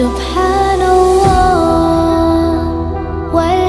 Of pass.